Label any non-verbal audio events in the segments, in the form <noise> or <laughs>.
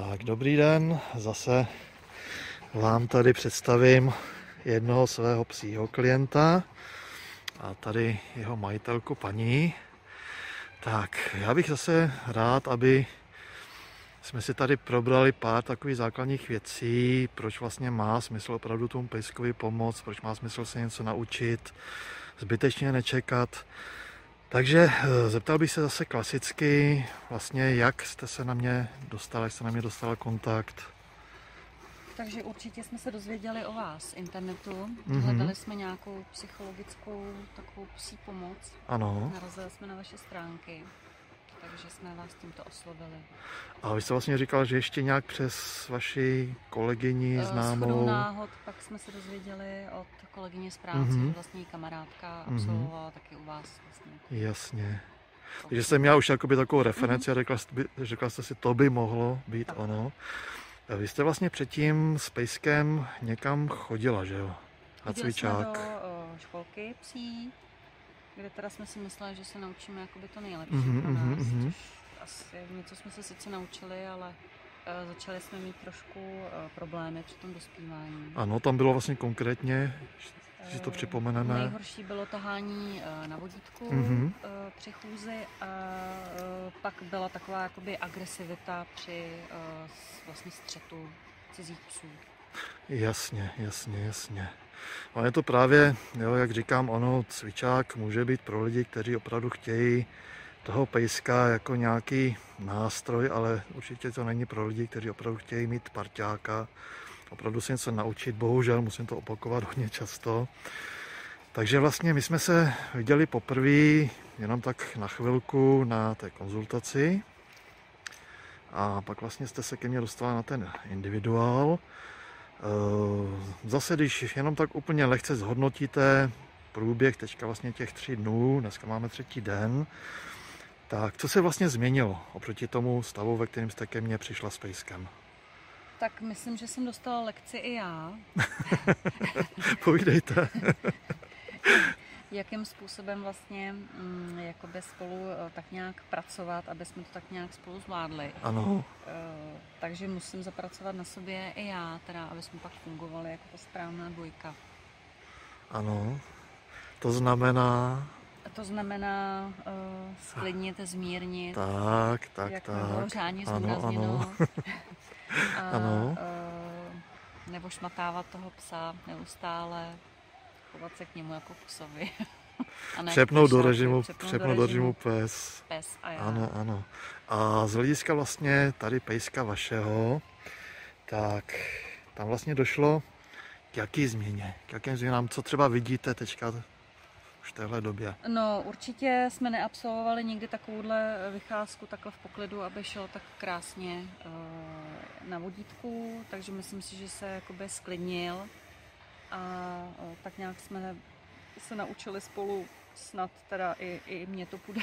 Tak, dobrý den, zase vám tady představím jednoho svého psího klienta a tady jeho majitelku paní. Tak, já bych zase rád, aby jsme si tady probrali pár takových základních věcí, proč vlastně má smysl opravdu tomu pejskovi pomoct, proč má smysl se něco naučit, zbytečně nečekat. Takže eh, zeptal bych se zase klasicky, vlastně jak jste se na mě dostal, jak jste na mě dostala kontakt. Takže určitě jsme se dozvěděli o vás z internetu. Mhm. Hledali jsme nějakou psychologickou takovou psí pomoc. Ano. Narazili jsme na vaše stránky, takže jsme vás tímto oslovili. A vy jste vlastně říkal, že ještě nějak přes vaši kolegyni Eh, známou. náhod pak jsme se dozvěděli od kolegyně z práce, Mhm. že vlastně její kamarádka Mhm. absolvovala taky u vás vlastně. Jasně. Takže jsem měl už jakoby takovou Mhm. referenci a řekla, jste, řekla jste si, to by mohlo být Tak. ono. A Vy jste vlastně předtím s Pejskem někam chodila, že jo? Na Chodili jsme cvičák. do uh, školky psí, kde teda jsme si mysleli, že se naučíme jakoby to nejlepší Mhm, pro mhm, nás. mhm. Což asi něco jsme se sice naučili, ale uh, začali jsme mít trošku uh, problémy při tom dospívání. Ano, tam bylo vlastně konkrétně, že to Eh, připomeneme. Nejhorší bylo tahání na vodítku Mhm. eh, při chůzi a pak byla taková jakoby agresivita při vlastně střetu cizích psů. Jasně, jasně, jasně. A je to právě, jo, jak říkám, ono, cvičák může být pro lidi, kteří opravdu chtějí toho pejska jako nějaký nástroj, ale určitě to není pro lidi, kteří opravdu chtějí mít parťáka, opravdu se něco naučit. Bohužel musím to opakovat hodně často. Takže vlastně my jsme se viděli poprvé jenom tak na chvilku na té konzultaci a pak vlastně jste se ke mně dostala na ten individuál. Zase, když jenom tak úplně lehce zhodnotíte průběh teďka vlastně těch tří dnů, dneska máme třetí den, tak co se vlastně změnilo oproti tomu stavu, ve kterém jste ke mně přišla s pejskem? Tak myslím, že jsem dostala lekci i já, <laughs> Povídejte. <laughs> jakým způsobem vlastně mm, jakoby spolu eh, tak nějak pracovat, aby jsme to tak nějak spolu zvládli. Ano, Eh, takže musím zapracovat na sobě i já, teda, aby jsme pak fungovali jako ta správná dvojka. ano. To znamená, to znamená uh, sklidnit, zmírnit, tak, tak, jak bylo tak. řádně Ano, ano. <laughs> A, Ano. Uh, nebo šmatávat toho psa neustále, chovat se k němu jako k <laughs> ne Přepnout do režimu, přepnout přepnout do režimu pes. pes a já. Ano, ano. A z hlediska vlastně tady pejska vašeho, tak tam vlastně došlo k jaký změně, k jakým změnám, co třeba vidíte teďka už v téhle době. No, určitě jsme neabsolvovali nikdy takovouhle vycházku takhle v poklidu, aby šel tak krásně uh, na vodítku, takže myslím si, že se jakoby sklidnil a uh, tak nějak jsme se naučili spolu snad teda i, i mě to půjde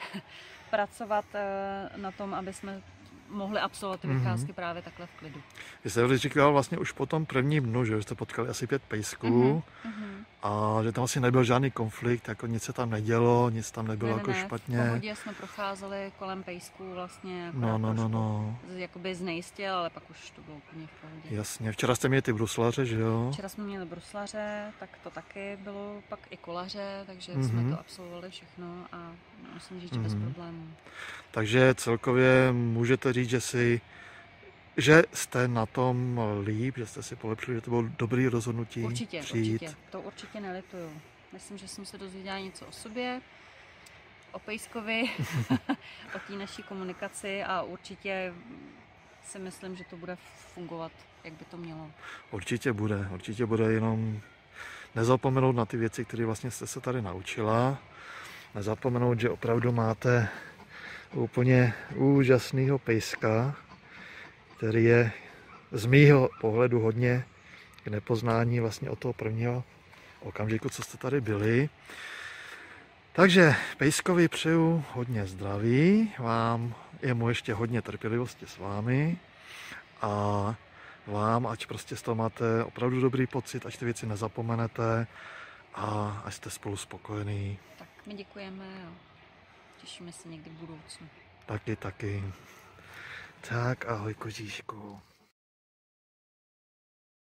<laughs> pracovat uh, na tom, aby jsme mohli absolvovat ty Mhm. vycházky právě takhle v klidu. Vy jste říkal vlastně už po tom prvním dnu, že jste potkali asi pět pejsků Mhm. a že tam asi nebyl žádný konflikt, jako nic se tam nedělo, nic tam nebylo Ne, ne, jako ne, V špatně. pohodě jsme procházeli kolem pejsků vlastně No, akorát no, no, no, z- jakoby znejistil, ale pak už to bylo úplně v pohodě. jasně. Včera jste měli ty bruslaře, že jo? Včera jsme měli bruslaře, tak to taky bylo, pak i kolaře, takže Mhm. jsme to absolvovali všechno a musím říct, že bez Mhm. problémů. Takže celkově můžete říct, že si že jste na tom líp, že jste si polepšili, že to bylo dobrý rozhodnutí Určitě, přijít. určitě, to určitě nelituju. Myslím, že jsem se dozvěděla něco o sobě, o Pejskovi, <laughs> o té naší komunikaci a určitě si myslím, že to bude fungovat, jak by to mělo. Určitě bude, určitě bude jenom nezapomenout na ty věci, které vlastně jste se tady naučila. Nezapomenout, že opravdu máte úplně úžasného pejska, který je z mýho pohledu hodně k nepoznání vlastně od toho prvního okamžiku, co jste tady byli. Takže Pejskovi přeju hodně zdraví, vám je mu ještě hodně trpělivosti s vámi a vám, ať prostě z toho máte opravdu dobrý pocit, ať ty věci nezapomenete a ať jste spolu spokojení. Tak my děkujeme a těšíme se někdy v budoucnu. Taky, taky. Tak ahoj kožíšku.